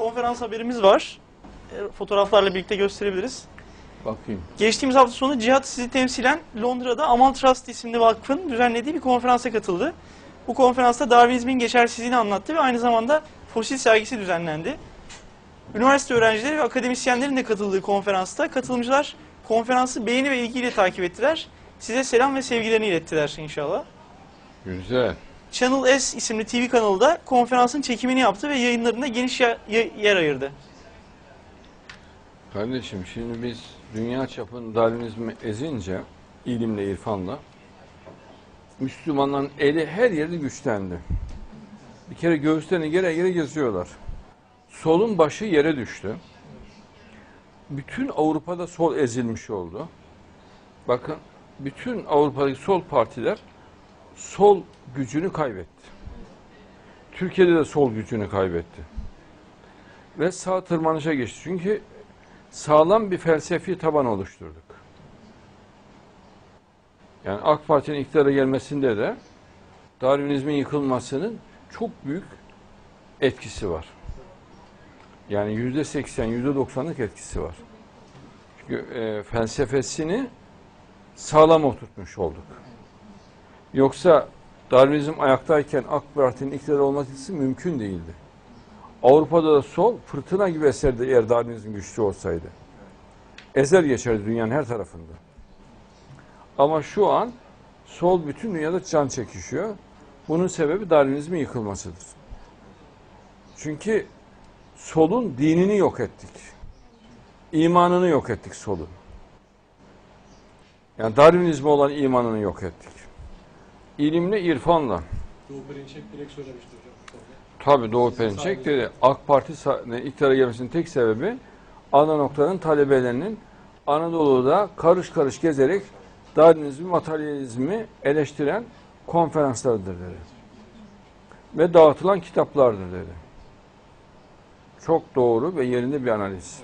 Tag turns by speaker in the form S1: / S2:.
S1: konferans haberimiz var. E, Fotoğraflarla birlikte gösterebiliriz.
S2: Bakayım.
S1: Geçtiğimiz hafta sonu Cihat sizi temsilen Londra'da Amal Trust isimli vakfın düzenlediği bir konferansa katıldı. Bu konferansta Darwinizmin geçersizliğini anlattı ve aynı zamanda fosil sergisi düzenlendi. Üniversite öğrencileri ve akademisyenlerin de katıldığı konferansta katılımcılar konferansı beğeni ve ilgiyle takip ettiler. Size selam ve sevgilerini ilettiler inşallah.
S2: Güzel.
S1: Channel S isimli TV kanalı da konferansın çekimini yaptı ve yayınlarında geniş yer, ayırdı.
S2: Kardeşim şimdi biz dünya çapında Darwinizmi ezince ilimle, irfanla Müslümanların eli her yerde güçlendi. Bir kere göğüslerini gere gere geziyorlar. Solun başı yere düştü. Bütün Avrupa'da sol ezilmiş oldu. Bakın bütün Avrupa'daki sol partiler sol gücünü kaybetti. Türkiye'de de sol gücünü kaybetti. Ve sağ tırmanışa geçti. Çünkü sağlam bir felsefi taban oluşturduk. Yani AK Parti'nin iktidara gelmesinde de Darwinizmin yıkılmasının çok büyük etkisi var. Yani yüzde seksen, yüzde doksanlık etkisi var. Çünkü e, felsefesini sağlam oturtmuş olduk. Yoksa Darwinizm ayaktayken AK Parti'nin iktidar olması mümkün değildi. Avrupa'da da sol fırtına gibi eserdi eğer Darwinizm güçlü olsaydı. Ezer geçerdi dünyanın her tarafında. Ama şu an sol bütün dünyada can çekişiyor. Bunun sebebi Darwinizmin yıkılmasıdır. Çünkü solun dinini yok ettik. İmanını yok ettik solun. Yani Darwinizme olan imanını yok ettik. İlimle, irfanla.
S3: Doğu Perinçek direkt söylemişti hocam.
S2: Tabii Doğu Perinçek dedi. AK Parti iktidara gelmesinin tek sebebi ana noktanın talebelerinin Anadolu'da karış karış gezerek Darwinizmi, materyalizmi eleştiren konferanslardır dedi. Ve dağıtılan kitaplardır dedi. Çok doğru ve yerinde bir analiz.